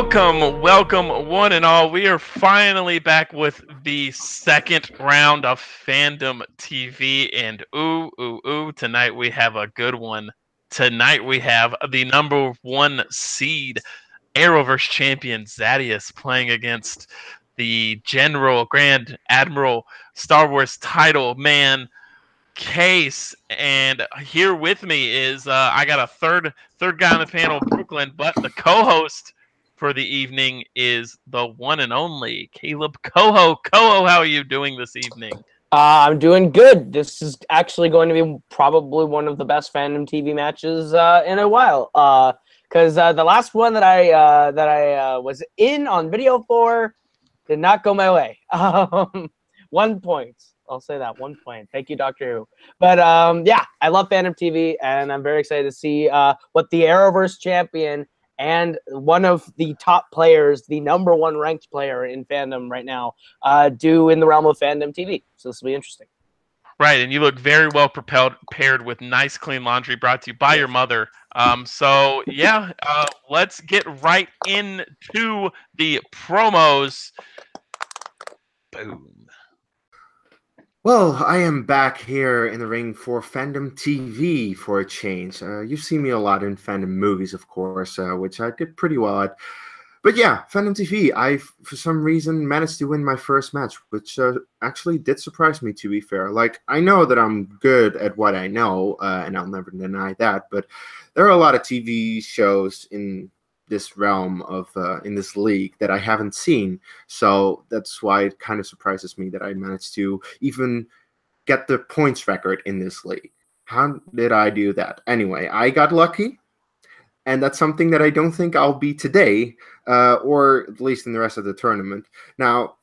Welcome, welcome, one and all. We are finally back with the second round of Fandom TV. And ooh, ooh, ooh, tonight we have a good one. Tonight we have the number one seed Arrowverse champion Zaddeus playing against the General Grand Admiral Star Wars title man Kees. And here with me is uh, I got a third third guy on the panel, Brooklyn, but the co-host for the evening is the one and only Caleb Coho. Coho, how are you doing this evening? Uh, I'm doing good. This is actually going to be probably one of the best fandom TV matches uh, in a while. Because uh, uh, the last one that I uh, that I uh, was in on video for did not go my way. Um, one point. I'll say that one point. Thank you, Doctor Who. But um, yeah, I love fandom TV, and I'm very excited to see uh, what the Arrowverse champion and one of the top players, the number one ranked player in fandom right now, uh, do in the realm of fandom TV. So this will be interesting. Right, and you look very well propelled, paired with nice, clean laundry brought to you by your mother. Um, so yeah, uh, let's get right into the promos. Boom. Well, I am back here in the ring for Fandom TV for a change. Uh, you've seen me a lot in Fandom movies, of course, uh, which I did pretty well at. But yeah, Fandom TV, I, for some reason, managed to win my first match, which uh, actually did surprise me, to be fair. Like, I know that I'm good at what I know, uh, and I'll never deny that, but there are a lot of TV shows in this realm of uh, in this league that I haven't seen. So that's why it kind of surprises me that I managed to even get the points record in this league. How did I do that? Anyway, I got lucky, and that's something that I don't think I'll be today, uh, or at least in the rest of the tournament. Now,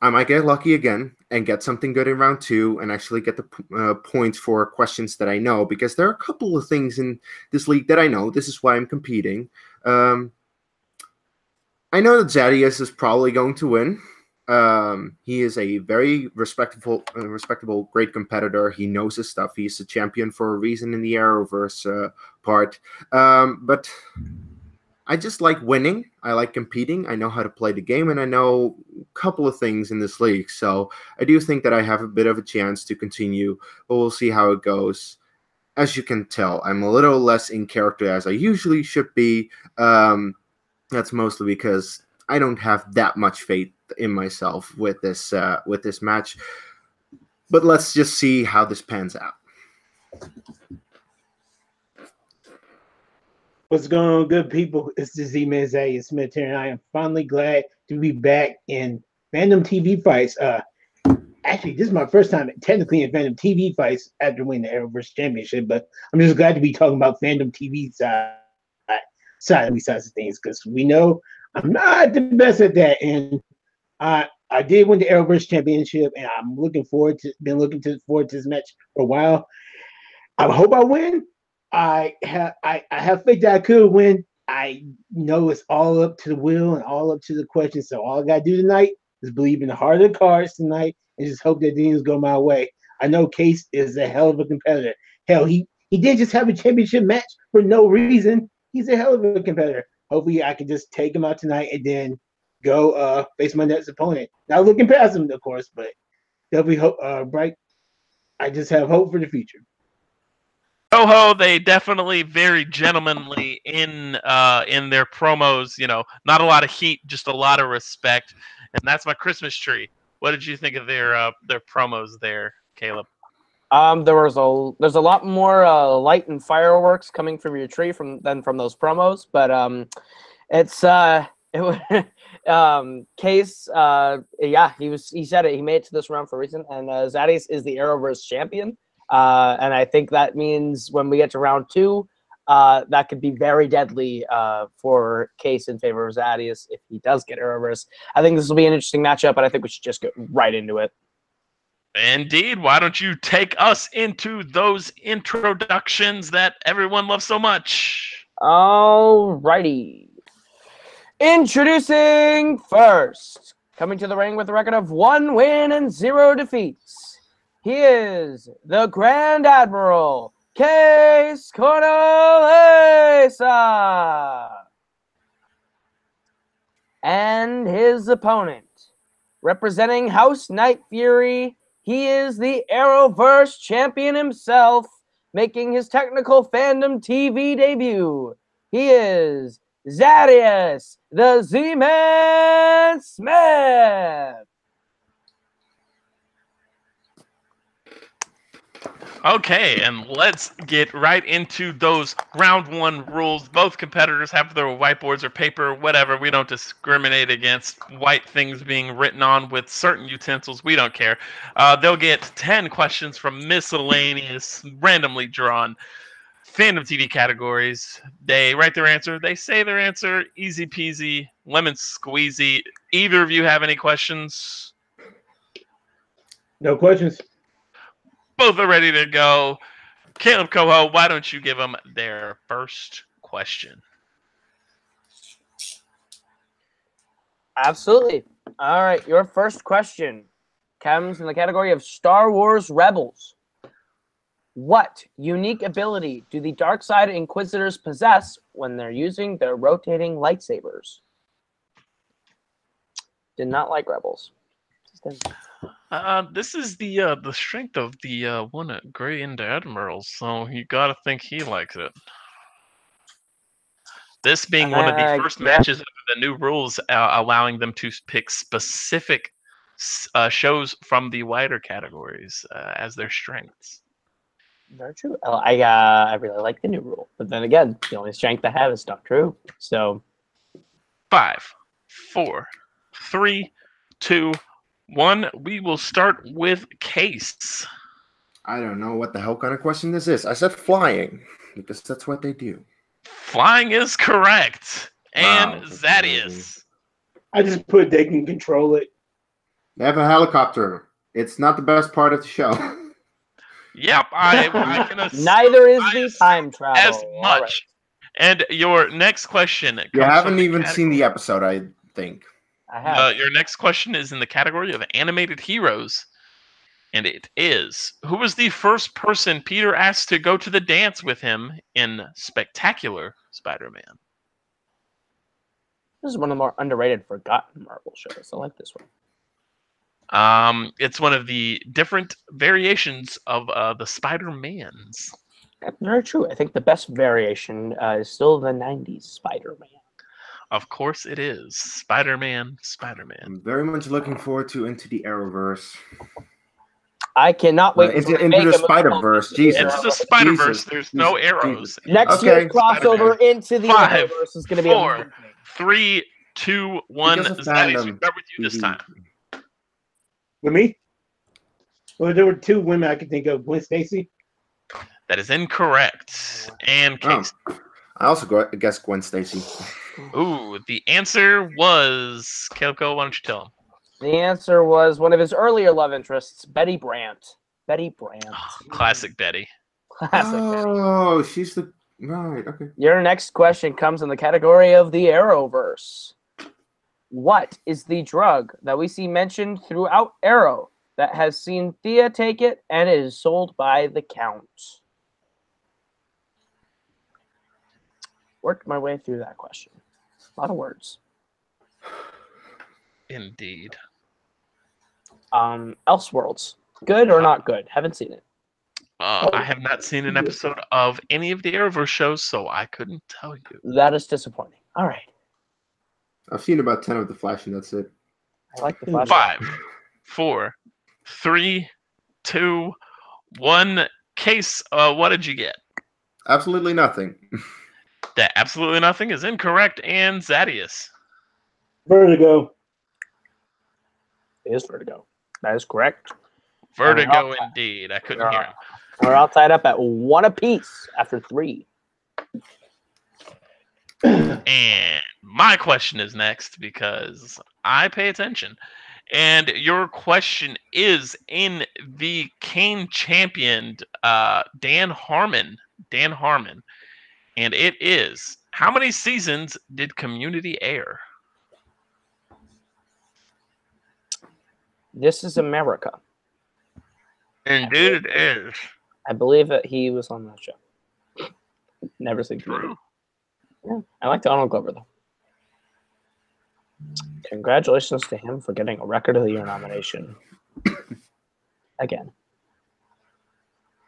I might get lucky again and get something good in round two and actually get the uh, points for questions that I know because there are a couple of things in this league that I know. This is why I'm competing. Um, I know that Zaddeus is probably going to win. Um, he is a very respectable, respectable, great competitor. He knows his stuff. He's a champion for a reason in the Arrowverse uh, part. Um, but I just like winning. I like competing. I know how to play the game, and I know a couple of things in this league. So I do think that I have a bit of a chance to continue, but we'll see how it goes as you can tell, I'm a little less in character as I usually should be. Um, that's mostly because I don't have that much faith in myself with this uh, with this match. But let's just see how this pans out. What's going on, good people? It's the Z-Man Zaddeus Smith here, and I am finally glad to be back in Fandom TV fights. Uh, actually, this is my first time technically in fandom TV fights after winning the Arrowverse Championship, but I'm just glad to be talking about fandom TV side, side sides of things because we know I'm not the best at that. And I I did win the Arrowverse Championship, and I'm looking forward to been looking to forward to this match for a while. I hope I win. I have I, I have faith that I could win. I know it's all up to the will and all up to the question. So all I gotta do tonight is believe in the heart of the cards tonight and just hope that things go my way. I know Kees is a hell of a competitor. Hell, he he did just have a championship match for no reason. He's a hell of a competitor. Hopefully, I can just take him out tonight and then go uh, face my next opponent. Not looking past him, of course, but definitely hope uh, bright. I just have hope for the future. Oh ho, they definitely very gentlemanly in uh, in their promos. You know, not a lot of heat, just a lot of respect, and that's my Christmas tree. What did you think of their uh, their promos there, Caleb? Um, there was a there's a lot more uh, light and fireworks coming from your tree from than from those promos, but um, it's uh, it um, Kees uh, yeah, he was he said it. He made it to this round for a reason, and uh, Zaddeus is the Arrowverse champion, uh, and I think that means when we get to round two, uh, that could be very deadly uh, for Kees in favor of Zaddeus if he does get Arrowverse. I think this will be an interesting matchup, but I think we should just get right into it. Indeed. Why don't you take us into those introductions that everyone loves so much? All righty. Introducing first, coming to the ring with a record of one win and zero defeats. He is the Grand Admiral Kees Cornelisse. And his opponent, representing House Night Fury, he is the Arrowverse champion himself, making his technical fandom TV debut. He is Zaddeus, the Z-Man Smith. Okay, and let's get right into those round one rules. Both competitors have their whiteboards or paper, whatever. We don't discriminate against white things being written on with certain utensils. We don't care. Uh, they'll get 10 questions from miscellaneous, randomly drawn fandom TV categories. They write their answer, they say their answer, easy peasy, lemon squeezy. Either of you have any questions? No questions. Both are ready to go. Caleb Coho, why don't you give them their first question? Absolutely. All right, your first question comes in the category of Star Wars Rebels. What unique ability do the dark side Inquisitors possess when they're using their rotating lightsabers? Did not like Rebels. Uh, this is the uh, the strength of the uh, one at Gray into Admiral, so you gotta think he likes it. This being one of the Uh, first matches of the new rules, uh, allowing them to pick specific uh, shows from the wider categories uh, as their strengths. Very true. I I, uh, I really like the new rule, but then again, the only strength I have is not true. So Five, four, three, two, one. We will start with Kees. I don't know what the hell kind of question this is. I said flying because that's what they do. Flying is correct. And Wow, that's Zaddeus. I just put they can control it. They have a helicopter. It's not the best part of the show. Yep, I, I can neither is the time travel. as much. right. And your next question. you haven't even cate- seen the episode, I think. I have. Uh, your next question is in the category of animated heroes, and it is: Who was the first person Peter asked to go to the dance with him in Spectacular Spider-Man? This is one of the more underrated, forgotten Marvel shows. I like this one. Um, it's one of the different variations of uh, the Spider-Mans. Very true. I think the best variation uh, is still the '90s Spider-Man. Of course, it is Spider-Man. Spider-Man. I'm very much looking forward to Into the Arrowverse. I cannot wait. Uh, into- for the into the Spider-Verse, Jesus. Into the Arrowverse. Spider-Verse. Jesus. There's no Jesus. arrows. Next Okay, year's crossover into the Five, Arrowverse is going to be four, amazing. Three, two, one. Because Zaddy, we fandom, start with you this Mhm. time. With me? Well, there were two women I could think of. Gwen Stacy. That is incorrect. And Oh. Kees. I also guess Gwen Stacy. Ooh, the answer was Kelko. Why don't you tell him? The answer was one of his earlier love interests, Betty Brant. Betty Brant. Ah, classic Betty. Classic. Oh, she's the right. Okay. Your next question comes in the category of the Arrowverse. What is the drug that we see mentioned throughout Arrow that has seen Thea take it and is sold by the Count? Worked my way through that question. A lot of words. Indeed. Um, Elseworlds. Good or not good? Haven't seen it. Uh, I have not seen an episode of any of the Arrowverse shows, so I couldn't tell you. That is disappointing. All right. I've seen about ten of the Flash, and that's it. I like the flash. Five, four, three, two, one. Kees, uh, what did you get? Absolutely nothing. That absolutely nothing is incorrect. And Zaddeus. Vertigo. It is Vertigo. That is correct. Vertigo, indeed. I couldn't hear him. We're all tied up at one apiece after three. And my question is next because I pay attention. And your question is in the Kane championed uh, Dan Harmon. Dan Harmon. And it is how many seasons did Community air? This is America. Indeed, it is. I believe that he was on that show. Never seen Community. True. Yeah, I like Donald Glover though. Congratulations to him for getting a Record of the Year nomination. Again.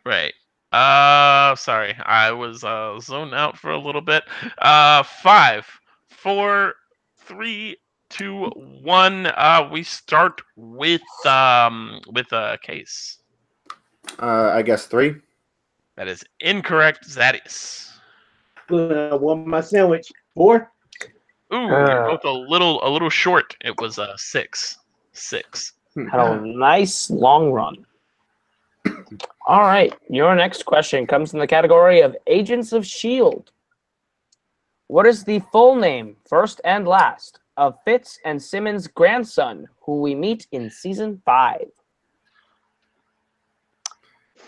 Right. Uh, sorry, I was uh zoned out for a little bit. Uh, five, four, three, two, one. Uh, we start with um with a Kees. Uh, I guess three. That is incorrect, Zaddeus. Uh, one my sandwich. Four. Ooh, you're Uh. both a little a little short. It was uh six, six. Had a nice long run. All right. Your next question comes in the category of Agents of S.H.I.E.L.D. What is the full name, first and last, of Fitz and Simmons' grandson, who we meet in season five?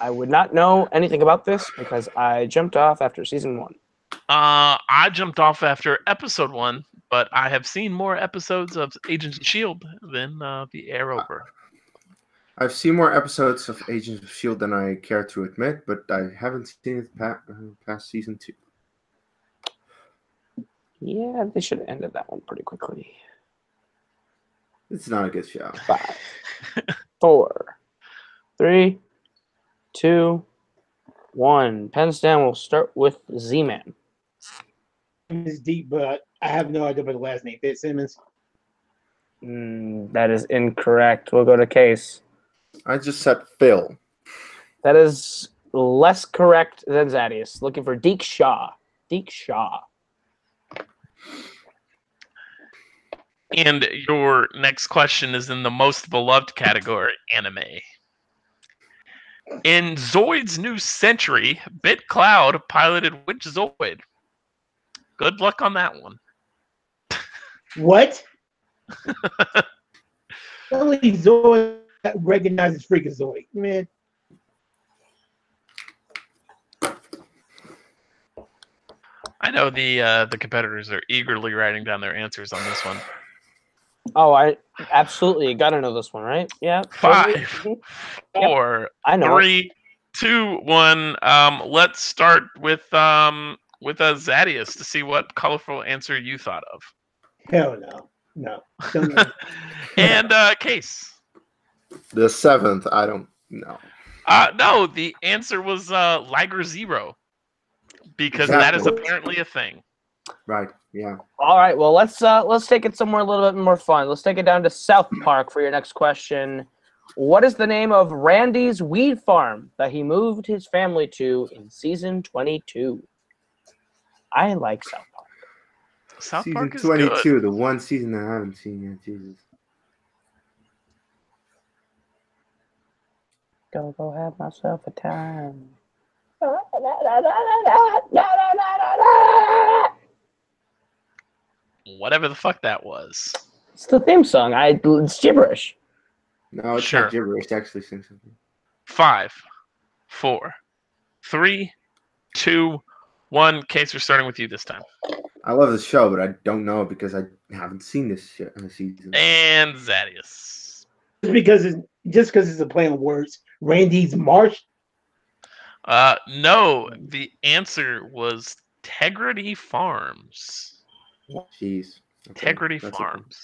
I would not know anything about this because I jumped off after season one. Uh, I jumped off after episode one, but I have seen more episodes of Agents of Shield than uh, the Arrowverse. I've seen more episodes of Agents of Shield than I care to admit, but I haven't seen it past, uh, past season two. Yeah, they should have ended that one pretty quickly. It's not a good show. Five, four, three, two, one. Pens down. We'll start with Z Man. It's deep, but I have no idea about the last name. Fitzsimmons. Mm, that is incorrect. We'll go to Kees. I just said Phil. That is less correct than Zaddeus. Looking for Deke Shaw. Deke Shaw. And your next question is in the most beloved category, anime. In Zoids new century, Bit Cloud piloted which Zoid? Good luck on that one. What? Only Zoid recognizes Freakazoid. Man, I know the uh, the competitors are eagerly writing down their answers on this one. Oh, I absolutely gotta know this one, right? Yeah. Five, Yep, four, I know. three, two, one. Um, let's start with um with a Zaddeus to see what colorful answer you thought of. hell no. No. Don't know. and uh, Kees. The seventh, I don't know. Uh, no, the answer was uh, Liger Zero, because that is apparently a thing. Right? Yeah. All right. Well, let's uh let's take it somewhere a little bit more fun. Let's take it down to South Park for your next question. What is the name of Randy's weed farm that he moved his family to in season 22? I like South Park. South season Park is twenty-two, good. the one season I haven't seen yet. Jesus. Go go have myself a time. Whatever the fuck that was. It's the theme song. I it's gibberish. No, it's Sure. not gibberish. It's actually saying something. Five, four, three, two, one. Kees, we're starting with you this time. I love this show, but I don't know because I haven't seen this shit in the season. And Zaddeus. just because it's just because it's a play on words. Randy's Marsh. Uh, no, the answer was Tegrity Farms. Jeez. Okay, Tegrity that's a- Farms.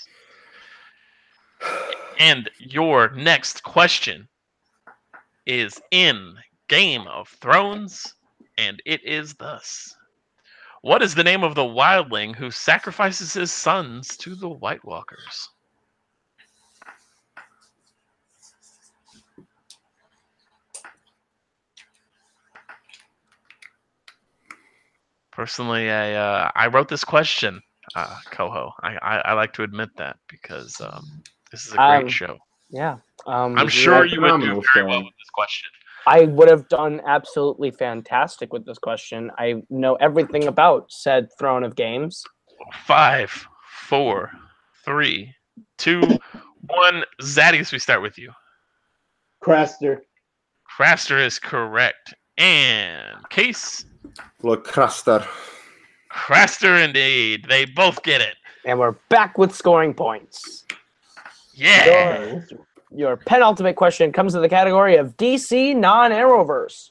And your next question is in Game of Thrones, and it is thus. What is the name of the wildling who sacrifices his sons to the White Walkers? Personally, I uh, I wrote this question, uh, Coho. I, I I like to admit that because um, this is a great Um, show. Yeah. Um, I'm sure you would do very well with this question. I would have done absolutely fantastic with this question. I know everything about said throne of games. Five, four, three, two, one. Zaddeus, we start with you. Craster. Craster is correct. And Kees, Look, Craster. Craster indeed. They both get it. And we're back with scoring points. Yeah. Your, your penultimate question comes in the category of DC non Arrowverse.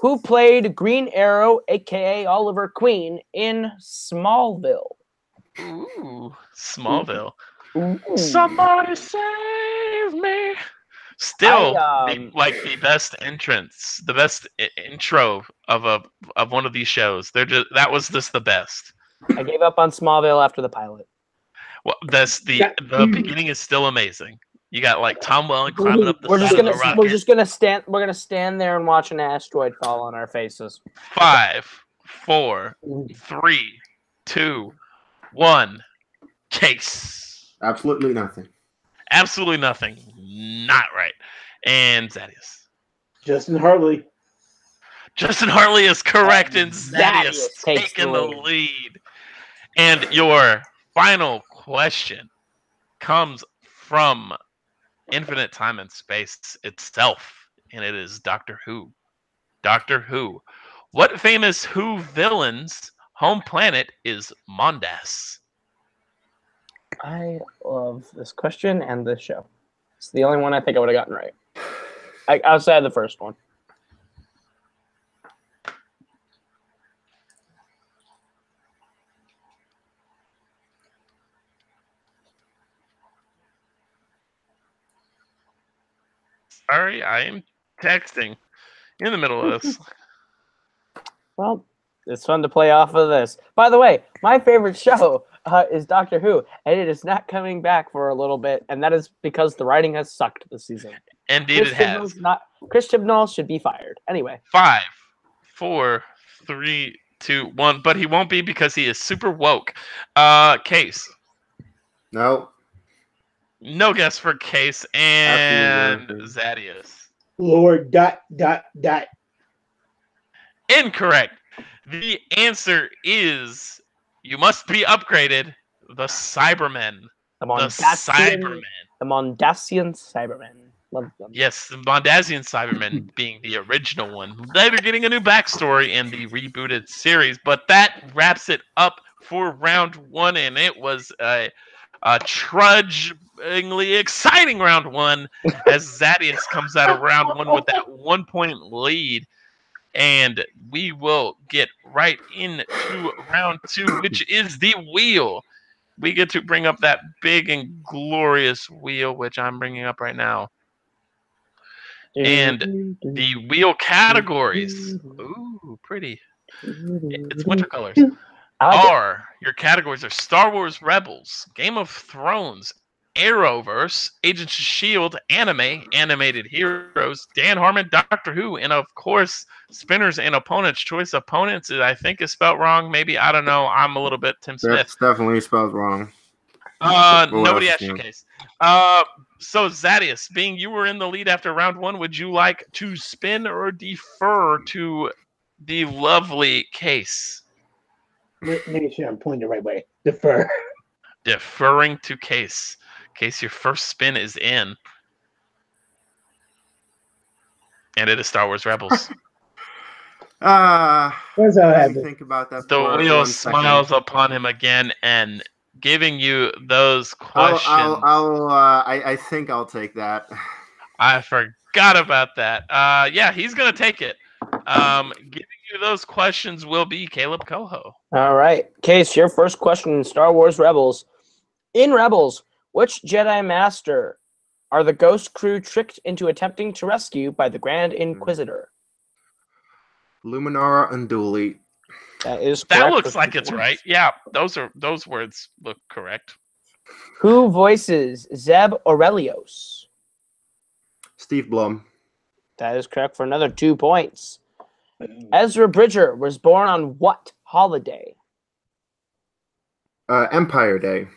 Who played Green Arrow, aka Oliver Queen, in Smallville? Ooh, Smallville. Ooh. Somebody save me. Still, I, the- um, like the best entrance, the best I- intro of a of one of these shows. They're just that was just the best. I gave up on Smallville after the pilot. Well, that's the Yeah. the beginning is still amazing. You got like Tom Welling climbing up the We're just gonna of the rocket. we're just gonna stand we're gonna stand there and watch an asteroid fall on our faces. Five, four, three, two, one. Case. Absolutely nothing. Absolutely nothing. Not right. And Zaddeus. Justin Hartley. Justin Hartley is correct, and Zaddeus Zaddeus taking the the lead. lead. And your final question comes from Infinite Time and Space itself, and it is Doctor Who. Doctor Who. What famous Who villain's home planet is Mondas? I love this question and this show. It's the only one I think I would have gotten right. I, outside of the first one. Sorry, I am texting in the middle of this. Well, it's fun to play off of this. By the way, my favorite show uh, is Doctor Who, and it is not coming back for a little bit, and that is because the writing has sucked this season. Indeed, it Chris has. Chibnall's Not Chris Chibnall should be fired. Anyway, Five, four, three, two, one. But he won't be because he is super woke. Uh, Kees. No. No guess for Kees and Absolutely. Zaddeus. Lord dot dot dot. Incorrect. The answer is you must be upgraded. The Cybermen. the The Cybermen. the Mondasian Cybermen. Love them. Yes, the Mondasian Cybermen being the original one. Later getting a new backstory in the rebooted series, but that wraps it up for round one, and it was a, a trudgingly exciting round one as Zaddeus comes out of round one with that one point lead. And we will get right into round two, which is the wheel. We get to bring up that big and glorious wheel, which I'm bringing up right now. And the wheel categories. Ooh, pretty. It's winter colors. I like it. Are your categories are Star Wars Rebels, Game of Thrones, Arrowverse, Agents of Shield, anime, animated heroes, Dan Harmon, Doctor Who, and of course Spinners and Opponents. Choice opponents, I think is spelled wrong. Maybe I don't know. I'm a little bit Tim Smith. That's definitely spelled wrong. Uh, What nobody else asked is your case. Uh, so Zaddeus, being you were in the lead after round one, would you like to spin or defer to the lovely Kees? Make make sure I'm pointing the right way. Defer. Deferring to Kees. Kees, your first spin is in, and it is Star Wars Rebels. Uh, That's how it let me think about that. the for wheel one second. smiles upon him again and giving you those I'll, questions. I'll, I'll uh, I, I think I'll take that. I forgot about that. Uh, yeah, he's gonna take it. Um, giving you those questions will be Caleb Coho. All right. Kees, your first question in Star Wars Rebels. In Rebels, which Jedi Master are the Ghost crew tricked into attempting to rescue by the Grand Inquisitor? Luminara Unduli. That is That looks like it's points. right. Yeah, those are those words look correct. Who voices Zeb Orrelios? Steve Blum. That is correct for another two points. Ezra Bridger was born on what holiday? Uh, Empire Day.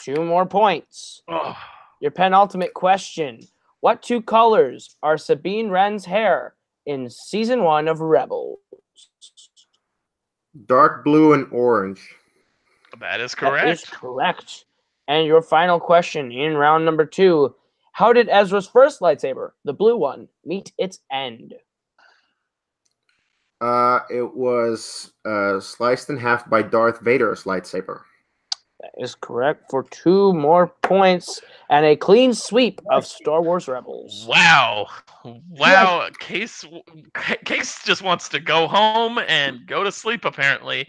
Two more points. Oh, Your penultimate question. What two colors are Sabine Wren's hair in season one of Rebels? Dark blue and orange. That is correct. That is correct. correct. And your final question in round number two. How did Ezra's first lightsaber, the blue one, meet its end? Uh, it was uh, sliced in half by Darth Vader's lightsaber. That is correct for two more points and a clean sweep of Star Wars Rebels. Wow, wow. Kees Kees just wants to go home and go to sleep. Apparently,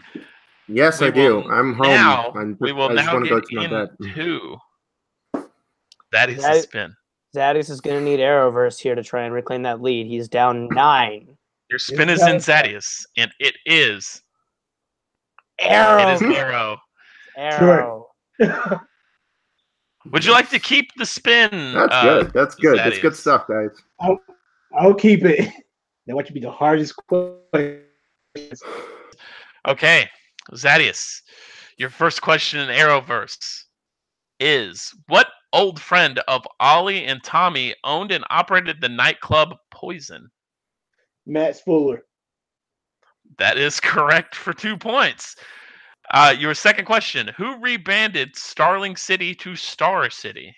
Yes, We I do. I'm home. Now I'm- we will just now want to get go to my bed. into that is That- the spin. Zaddeus is going to need Arrowverse here to try and reclaim that lead. He's down nine. Your spin is in not- Zaddeus, and it is Arrow. it is Arrow. Arrow. Would you like to keep the spin? That's uh, good. That's good. That's good stuff, guys. I'll keep it. Now, what should be the hardest question? Okay, Zaddeus, your first question in Arrowverse is what old friend of Ollie and Tommy owned and operated the nightclub Poison? Matt Fuller. That is correct for two points. Uh, your second question Who rebranded Starling City to Star City?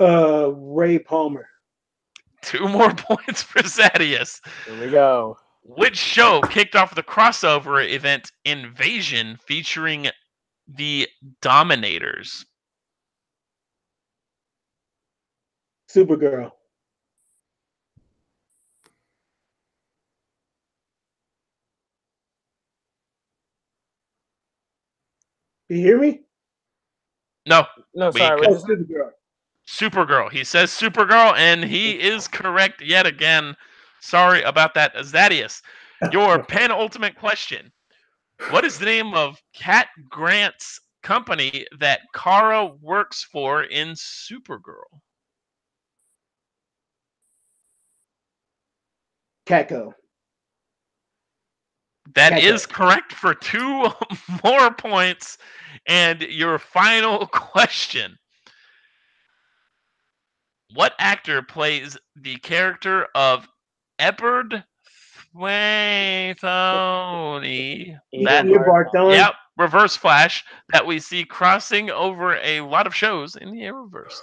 Uh, Ray Palmer. Two more points for Zaddeus. Here we go. Which show kicked off the crossover event Invasion featuring the Dominators? Supergirl. You hear me? No, No, sorry. could- Oh, Supergirl. Supergirl. He says Supergirl, and he is correct yet again. Sorry about that, Zaddeus. Your penultimate question. What is the name of Cat Grant's company that Kara works for in Supergirl? Catco. That Catco. is correct for two more points. And your final question. What actor plays the character of Ebert Thwaithoni? That, Ian Ian Barton. yep, Reverse Flash that we see crossing over a lot of shows in the Arrowverse.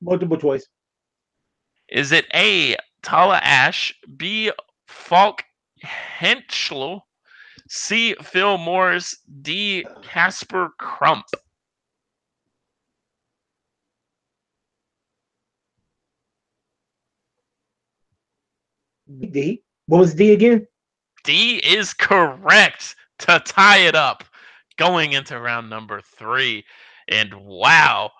Multiple choice. Is it A. Tala Ashe, B. Falk Hentschel, C. Phil Morris, D. Casper Crump? D. What was D again? D is correct to tie it up going into round number three. And wow,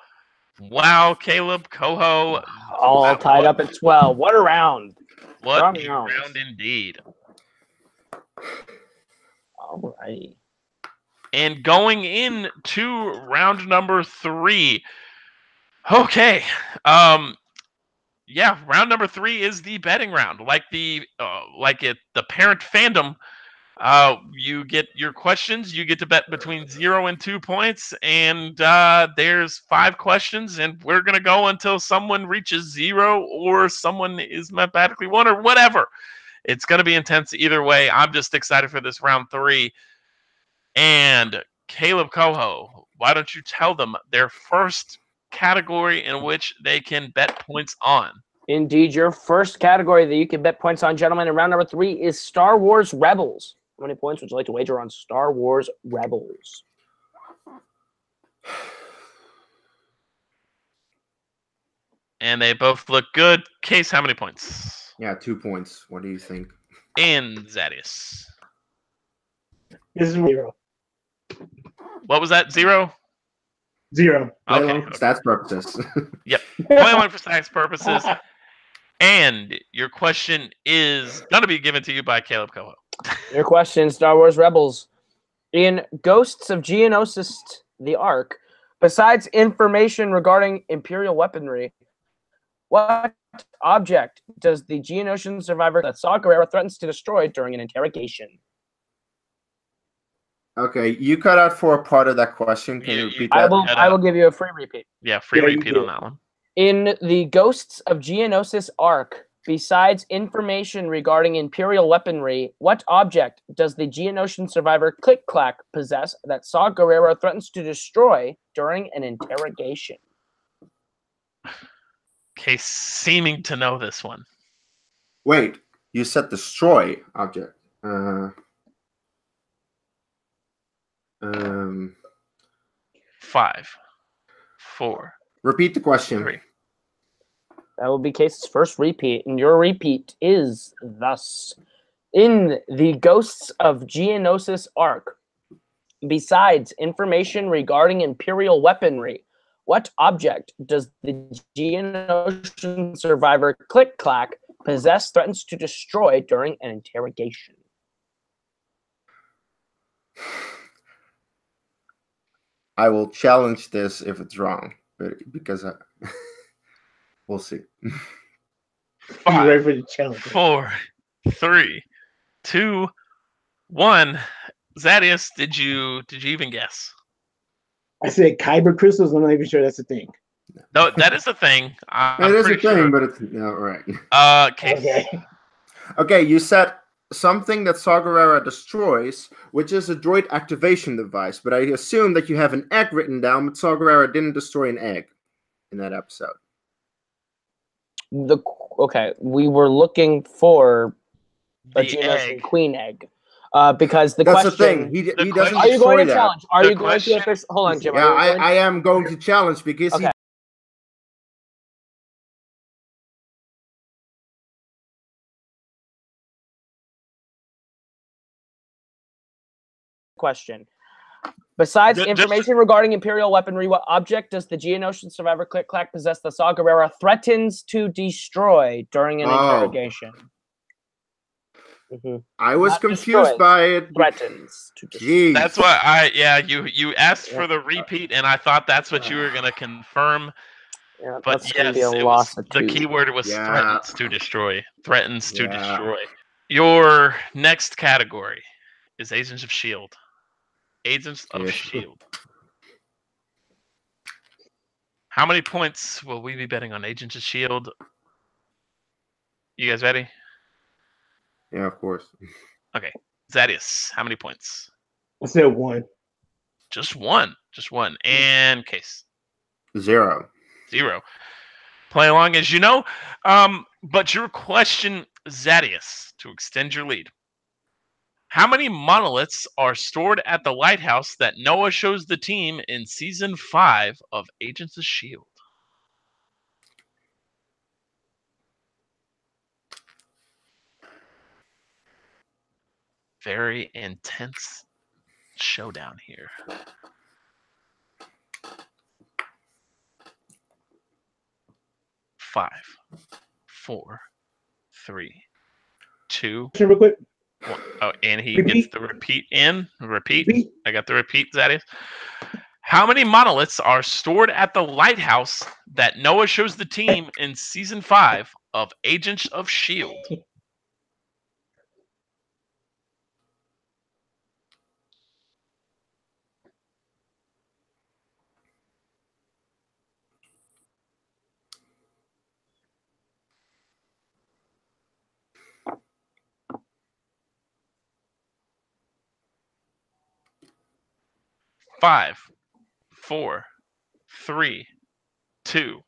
wow, Caleb Coho, all Wow. tied up at 12. What a round. what a round indeed. All right. And going into round number three. Okay. Um yeah, round number three is the betting round. Like the uh, like it the parent fandom. Uh you get your questions, you get to bet between zero and two points, and uh there's five questions, and we're gonna go until someone reaches zero or someone is mathematically one or whatever. It's gonna be intense either way. I'm just excited for this round three. And Caleb Coho, why don't you tell them their first category in which they can bet points on? Indeed, your first category that you can bet points on, gentlemen, in round number three is Star Wars Rebels. How many points would you like to wager on Star Wars Rebels? And they both look good. Case, how many points? Yeah, two points. What do you think? And Zaddeus. This is zero. What was that? Zero? Zero. Play Okay. for stats purposes. Only one for stats purposes. And your question is going to be given to you by Caleb Coho. Your question, Star Wars Rebels. In Ghosts of Geonosis, the arc, besides information regarding Imperial weaponry, what object does the Geonosian survivor that Saw Gerrera threatens to destroy during an interrogation? okay, you cut out for a part of that question. Can You- you you- repeat I that? will, Cut I will give you a free repeat. Yeah, free Yeah, repeat on that one. In the Ghosts of Geonosis arc, besides information regarding Imperial weaponry, what object does the Geonosian survivor Click Clack possess that Saw Gerrera threatens to destroy during an interrogation? Kees seeming to know this one. Wait, you said destroy object. Uh, um, Five, four, repeat the question. three. That will be Kees's first repeat, and your repeat is thus. In the Ghosts of Geonosis arc, besides information regarding Imperial weaponry, what object does the Geonosian survivor Click Clack possess threatens to destroy during an interrogation? I will challenge this if it's wrong, but because I, we'll see. You ready for the challenge? four, three, two, one. Zaddeus, did you did you even guess? I said kyber crystals. I'm not even sure that's a thing. No, that is a thing. I- I'm it is a thing, sure. but it's no right. Uh, okay. Okay. Okay, you said something that Saw Gerrera destroys, which is a droid activation device, but I assume that you have an egg written down, but Saw Gerrera didn't destroy an egg in that episode. The okay, we were looking for a The Geonosian egg. queen egg, uh, because the That's question. the thing. He, the he doesn't question- Are you going to that. challenge? Are The you going question- to official? Hold on, Jim. Yeah, I, I am going to challenge because Okay. question. Besides just- information regarding Imperial weaponry, what object does the Geonosian survivor Click Clack possess the Saw Gerrera threatens to destroy during an Oh. interrogation? Mhm. I was Not confused by it. Threatens to destroy. Jeez. That's why I yeah you you asked Yeah. for the repeat and I thought that's what you were gonna confirm. Yeah, But that's going yes, to be a it loss was, the two. key word was Yeah. threatens to destroy. Threatens to Yeah. destroy. Your next category is Agents of Shield. Agents of Yes. Shield. How many points will we be betting on Agents of Shield? You guys ready? Yeah, of course. Okay. Zaddeus, how many points? I said one. Just one. Just one. And Kees. Zero. Zero. Play along as you know. Um, but your question, Zaddeus, to extend your lead. How many monoliths are stored at the lighthouse that Noah shows the team in season five of Agents of S.H.I.E.L.D.? Very intense showdown here. Five, four, three, two, real quick. one. Oh, and he gets the repeat in. Repeat. Repeat. I got the repeat, Zaddeus. How many monoliths are stored at the lighthouse that Noah shows the team in season five of Agents of S.H.I.E.L.D.? Five, four, three, two,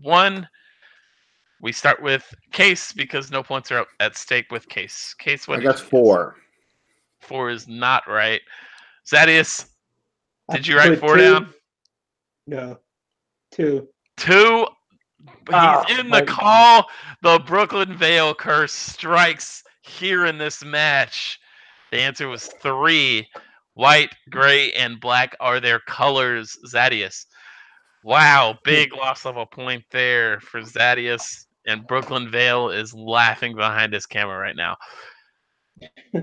one. We start with Kees because no points are up at stake with Kees. Kees, what I did guess guess? four. Four is not right. Zaddeus, uh, did you write four two. down? No. Two. Two. He's Oh, in the my- call. The Brooklyn Vale curse strikes here in this match. The answer was three. White, gray, and black are their colors. Zaddeus. Wow, hmm. big loss of a point there for Zaddeus. And Brooklyn Vale is laughing behind his camera right now.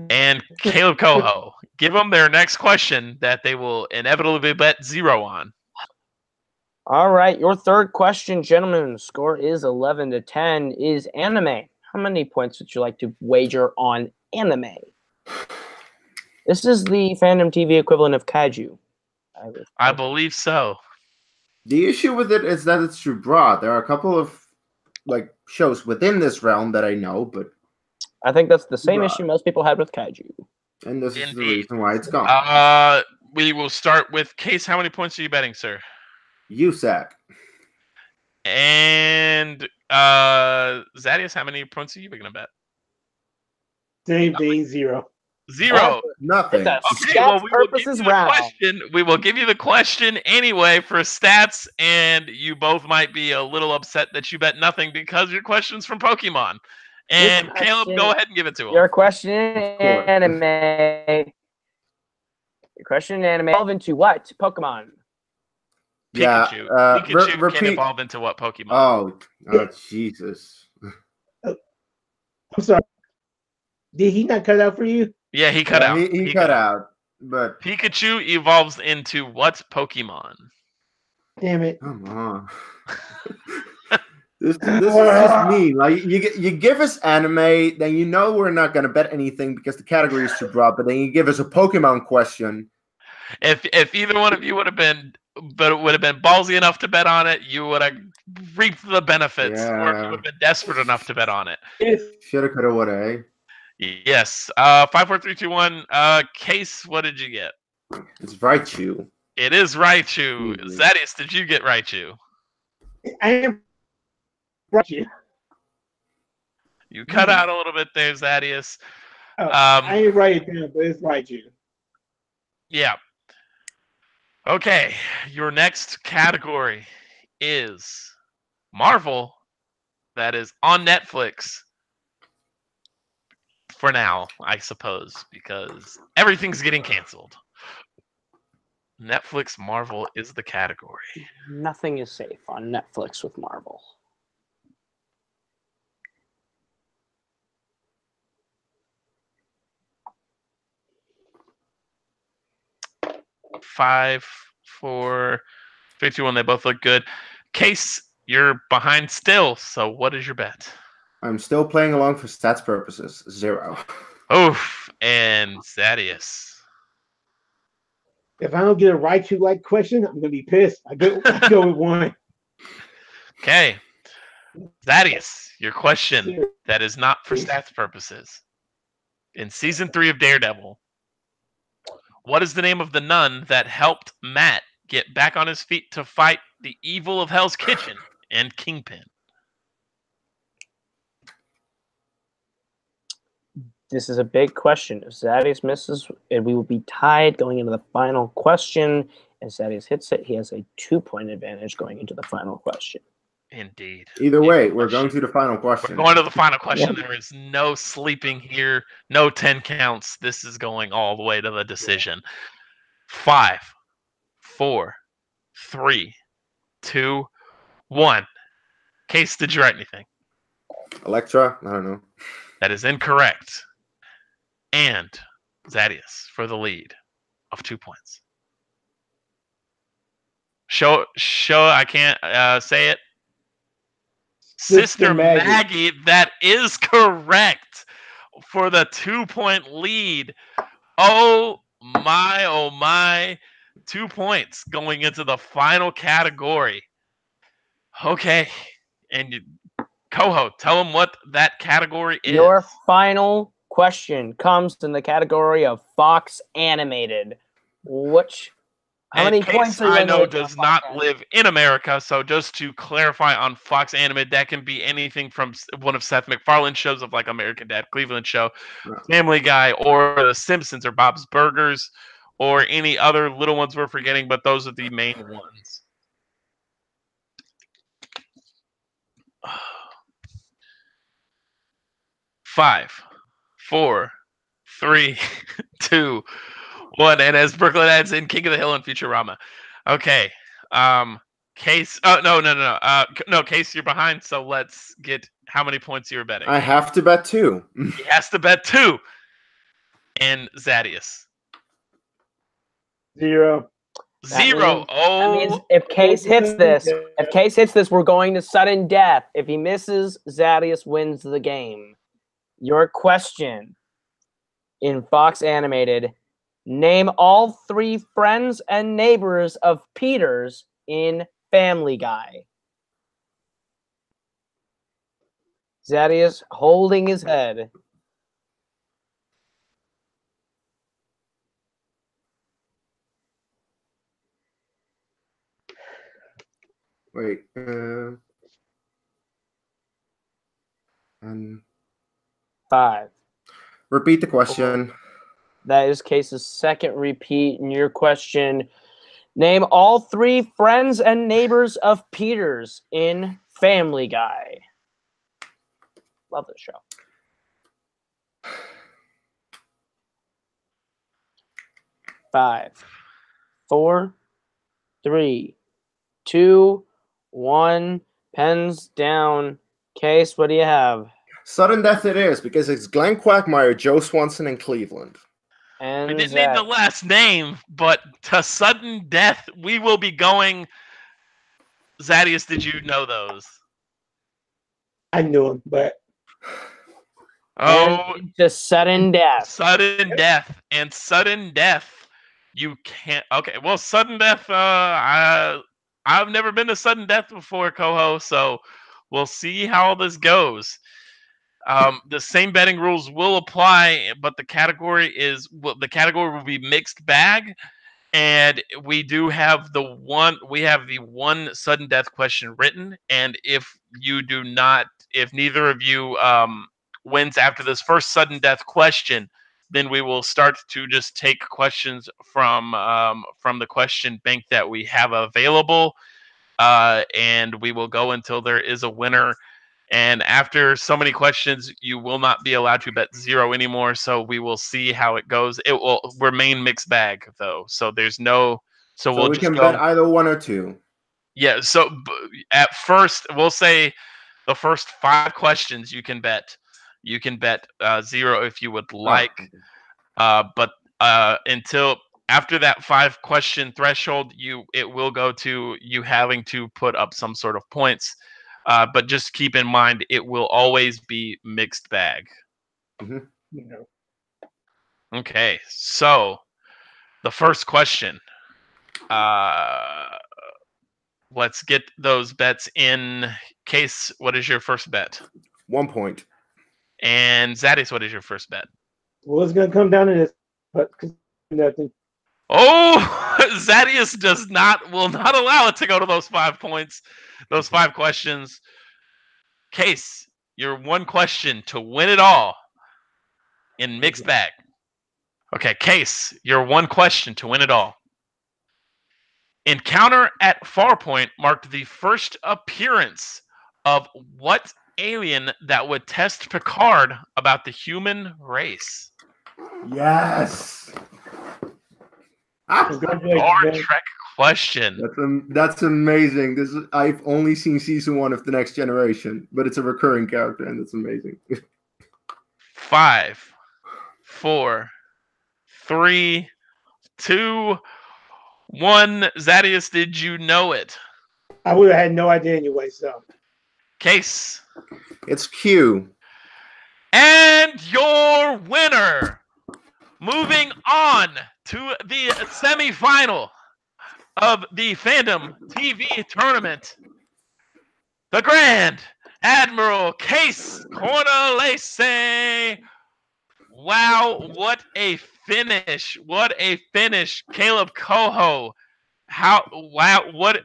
And Caleb Coho, give them their next question that they will inevitably bet zero on. All right, your third question, gentlemen. Score is eleven to ten. Is anime? How many points would you like to wager on anime? This is the fandom TV equivalent of kaiju. I would- I believe so. The issue with it is that it's too broad. There are a couple of like shows within this realm that I know, but I think that's the same Right. issue most people had with kaiju. and this is the reason why it's gone. Uh, we will start with Kees. How many points are you betting, sir? USAC. And uh, Zaddeus, how many points are you going to bet? Same thing. Zero. Zero. Nothing. It's a Okay, well, we will give you the round. question. We will give you the question anyway for stats, and you both might be a little upset that you bet nothing because your question's from Pokemon. And Your Caleb, go ahead and give it to him. Your question course. anime. Your question anime. Evolve into what? Pokemon. Yeah, Pikachu. uh, Pikachu re- can repeat- evolve into what Pokemon? Oh, oh, Jesus. I'm sorry. Did he not cut out for you? Yeah, he cut Yeah, out. He, he cut out, but Pikachu evolves into what Pokemon? Damn it. come on. this, this is just mean. Like you, you give us anime, then you know we're not gonna bet anything because the category is too broad. But then you give us a Pokemon question. If if either one of you would have been, but it would have been ballsy enough to bet on it, you would have reaped the benefits, or if Yeah. you would have been desperate enough to bet on it. Shoulda, coulda, woulda. Eh? Yes. Uh, five, four, three, two, one. Uh, Kees. What did you get? It's Raichu. It is Raichu. Mhm. Zaddeus, did you get Raichu? I am Raichu. You cut Mhm. out a little bit there, Zaddeus. Oh, Um, I ain't write it down, but it's Raichu. Yeah. Okay, your next category is Marvel. That is on Netflix. For now, I suppose, because everything's getting canceled. Netflix Marvel is the category. Nothing is safe on Netflix with Marvel. Five, four, three, two, one. They both look good. Kees, you're behind still. So, what is your bet? I'm still playing along for stats purposes. Zero. Oof, and Zaddeus. If I don't get a Raichu like question, I'm gonna be pissed. I go, I go with one. Okay. Zaddeus, your question that is not for stats purposes. In season three of Daredevil, what is the name of the nun that helped Matt get back on his feet to fight the evil of Hell's Kitchen and Kingpin? This is a big question. If Zaddeus misses, and we will be tied going into the final question. If Zaddeus hits it, he has a two-point advantage going into the final question. Indeed. Either Yeah, way, we're going to the final question. We're going to the final question. There is no sleeping here, no 10 counts. This is going all the way to the decision. Five, four, three, two, one. Kees, did you write anything? Elektra. I don't know. That is incorrect. And Zaddeus for the lead of two points. Show, show, I can't uh, say it. Sister, Sister Maggie. Maggie. that is correct for the two point lead. Oh my, oh my. Two points going into the final category. Okay. And you, Coho, tell them what that category is. Your final question comes in the category of Fox animated. Which how And many points are you I know does not Animated? live in America, so just to clarify on Fox Animated, that can be anything from one of Seth MacFarlane's shows of like American Dad, Cleveland Show, Yeah. Family Guy, or The Simpsons or Bob's Burgers, or any other little ones we're forgetting, but those are the main ones. Five, four, three, two, one. And as Brooklyn adds in King of the Hill and Futurama. Okay. Um Kees oh no no no no uh no Kees you're behind, so let's get how many points you're betting. I have to bet two. he has to bet two. And Zaddeus. Zero. That Zero. means- That Oh means if Kees hits this, if Kees hits this, we're going to sudden death. If he misses, Zaddeus wins the game. Your question in Fox Animated Name all three friends and neighbors of Peter's in Family Guy. Zaddeus holding his head. Wait. Uh, Five. repeat the question. That is Kees's second repeat. And your question Name all three friends and neighbors of Peter's in Family Guy. Love this show. Five, four, three, two, one. Pens down. Kees, what do you have? Sudden death it is because it's Glenn Quagmire, Joe Swanson, and Cleveland. And We didn't Zach. need the last name, but to sudden death, we will be going. Zaddeus, did you know those? I knew him, but Oh, And to sudden death. sudden death and sudden death. You can't. Okay, well, sudden death. Uh, I I've never been to sudden death before, Coho. So we'll see how this goes. Um, the same betting rules will apply, but the category is well, the category will be mixed bag, and we do have the one we have the one sudden death question written, and if you do not, if neither of you um, wins after this first sudden death question, then we will start to just take questions from um, from the question bank that we have available, uh, and we will go until there is a winner. And after so many questions, you will not be allowed to bet zero anymore. So we will see how it goes. It will remain mixed bag though. So there's no. So, So we'll we just can go. bet either one or two. Yeah. So at first, we'll say the first five questions you can bet. You can bet uh, zero if you would like, uh, but uh, until after that five question threshold, you it will go to you having to put up some sort of points. Uh, but just keep in mind, it will always be mixed bag. you know, Okay, so the first question. Uh, let's get those bets in. Kees, what is your first bet? One point. And Zaddeus, what is your first bet? well, it's gonna come down to this, but 'cause nothing. Oh, Zaddeus does not will not allow it to go to those five points, those five questions. Kees, your one question to win it all in mixed bag. Okay, Kees, your one question to win it all. Encounter at Farpoint marked the first appearance of what alien that would test Picard about the human race? Yes. Ah, Congratulations, Star. Trek question. that's am- that's amazing. This is, I've only seen season one of the Next Generation, but it's a recurring character, and it's amazing. Five, four, three, two, one. Zaddeus, did you know it? I would have had no idea anyway. So Kees. it's Q. And your winner, moving on to the semifinal of the Fandom TV tournament, the Grand Admiral Kees Cornelisse. Wow, what a finish! What a finish, Caleb Coho. How wow, what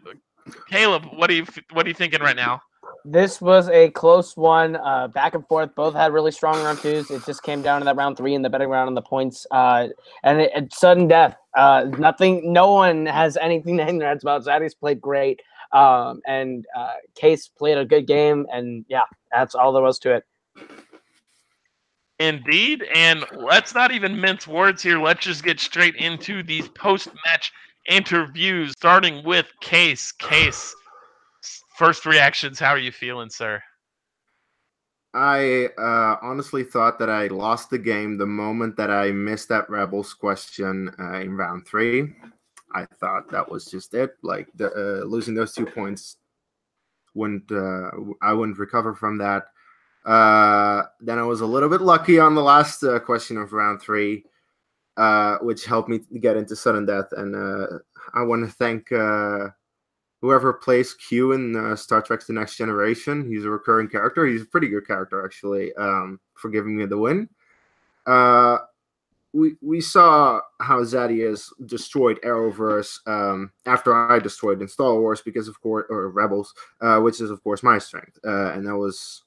Caleb, what are you what are you thinking right now? This was a close one, uh, back and forth. Both had really strong round twos. It just came down to that round three and the betting round on the points. Uh, and it, it's sudden death. Uh, nothing. No one has anything to hang their heads about. Zaddeus played great, um, and uh, Kees played a good game. And yeah, that's all there was to it. Indeed, and let's not even mince words here. Let's just get straight into these post-match interviews, starting with Kees. Kees, first reactions. How are you feeling, sir? I uh, honestly thought that I lost the game the moment that I missed that Rebels question uh, in round three. I thought that was just it. Like the, uh, losing those two points wouldn't uh, I wouldn't recover from that. Uh, then I was a little bit lucky on the last uh, question of round three, which helped me get into sudden death. And I want to thank whoever plays Q in uh, Star Trek's The Next Generation. He's a recurring character. He's a pretty good character, actually, um, for giving me the win. Uh, we we saw how Zaddeus destroyed Arrowverse um, after I destroyed in Star Wars because of course or Rebels, uh, which is of course my strength, uh, and that was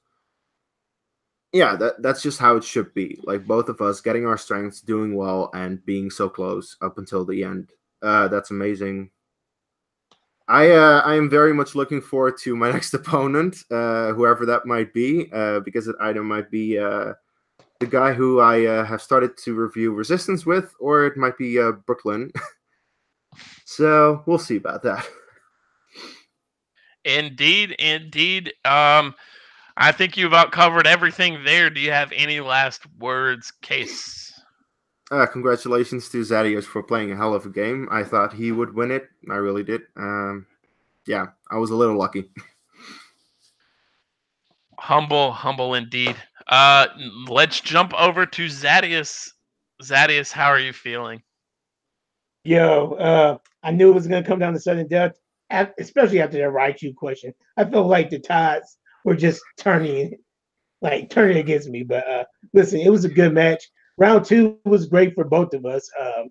yeah that that's just how it should be. Like both of us getting our strengths, doing well, and being so close up until the end. Uh, that's amazing. I uh, I am very much looking forward to my next opponent, uh, whoever that might be, uh, because it either might be uh, the guy who I uh, have started to review Resistance with, or it might be uh, Brooklyn. so we'll see about that. Indeed, indeed. Um, I think you've covered everything there. Do you have any last words, Kees? Uh, congratulations to Zaddeus for playing a hell of a game. I thought he would win it. I really did. Um, yeah, I was a little lucky. Humble, humble indeed. Uh, let's jump over to Zaddeus. Zaddeus, how are you feeling? Yo, uh, I knew it was gonna come down to sudden death, especially after that Raichu question. I felt like the tides were just turning, like turning against me. But uh, listen, it was a good match. Round two was great for both of us. Um,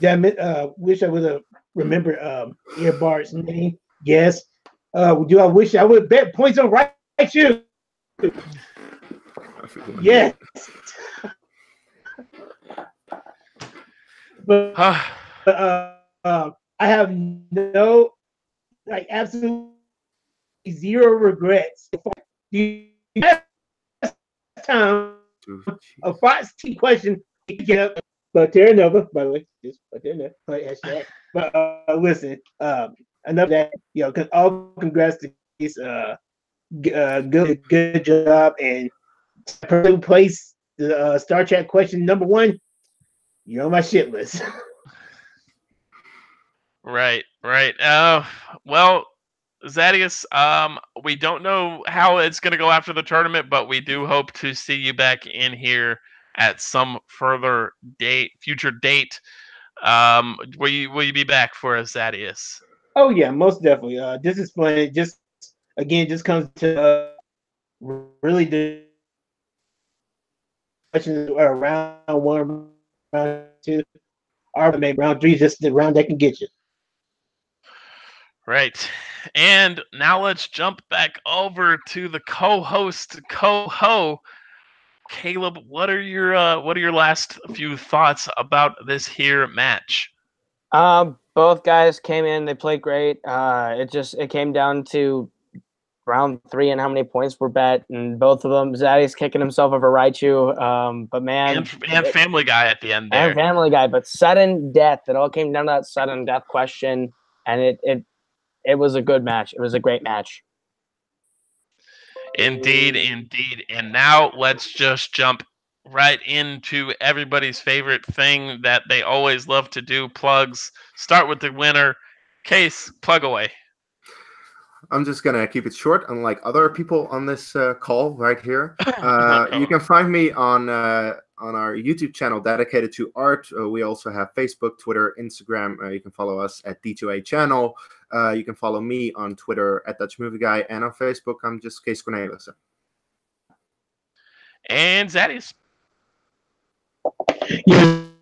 damn it, uh, wish I would have remembered um, Earbart's name. Yes. Uh, do I wish I would bet points on Raichu? Yes. but uh, uh, I have no, like, absolutely zero regrets. You time a Fox T question up, but Terra Nova, by the way, just but Terra Nova, But uh, listen, um, enough that you know, all congrats to this uh, uh, good good job and place the uh, Star Trek question number one. You're on my shit list. right, right. Uh, well, Zaddeus, um, we don't know how it's going to go after the tournament, but we do hope to see you back in here at some further date, future date. Um, will you will you be back for us, Zaddeus? Oh yeah, most definitely. Uh, this is fun. Just again, just comes to uh, really the questions around one, round two, or maybe round three, just the round that can get you. Right. And now let's jump back over to the co-host, co-ho. Caleb, what are your uh, what are your last few thoughts about this here match? Um, both guys came in, they played great. Uh, it just it came down to round three and how many points were bet, and both of them, Zaddeus kicking himself over Raichu. Um, but man, and, and it, Family Guy at the end there, and Family Guy. But sudden death, it all came down to that sudden death question, and it it it was a good match. It was a great match. Indeed, indeed. And now let's just jump right into everybody's favorite thing that they always love to do plugs. Start with the winner. Kees, plug away. I'm just gonna keep it short, unlike other people on this uh, call right here. Uh, you can find me on uh, on our YouTube channel dedicated to art. Uh, we also have Facebook, Twitter, Instagram. Uh, you can follow us at D2A channel. Uh, you can follow me on Twitter at Dutch Movie Guy, and on Facebook, I'm just Kees Cornelissen. And Zaddeus. You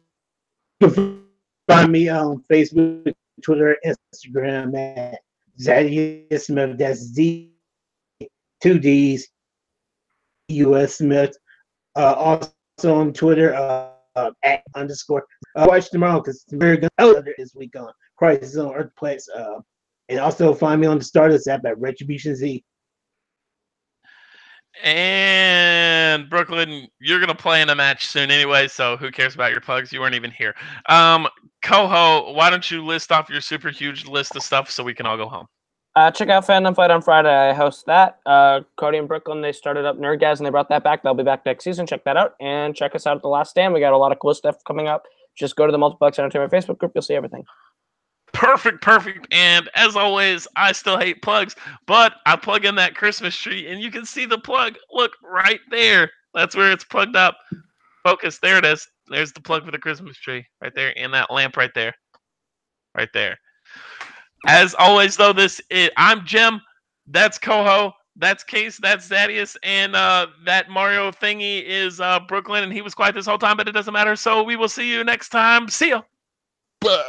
can find me on Facebook, Twitter, Instagram at Zaddeus Smith. That's Z, two D's, U.S. Smith. Uh, also on Twitter uh, uh, at underscore. Uh, watch tomorrow because it's very good. Oh, this week on Crisis on Earthplex. Uh, and also find me on the Stardust app at Retribution Z. And Brooklyn, you're gonna play in a match soon anyway, so who cares about your plugs? You weren't even here. Um, Coho, why don't you list off your super huge list of stuff so we can all go home? Uh, check out Fandom Fight on Friday. I host that. Uh, Cody and Brooklyn, they started up Nerdgasm and they brought that back. They'll be back next season. Check that out. And check us out at The Last Stand. We got a lot of cool stuff coming up. Just go to the Multiplex Entertainment Facebook group. You'll see everything. Perfect, perfect. And as always, I still hate plugs, but I plug in that Christmas tree and you can see the plug. Look right there. That's where it's plugged up. Focus. There it is. There's the plug for the Christmas tree right there and that lamp right there. Right there. As always, though, this is, I'm Jim. That's Coho. That's Kees. That's Zaddeus. And uh, that Mario thingy is uh, Brooklyn. And he was quiet this whole time, but it doesn't matter. So we will see you next time. See ya. Blah.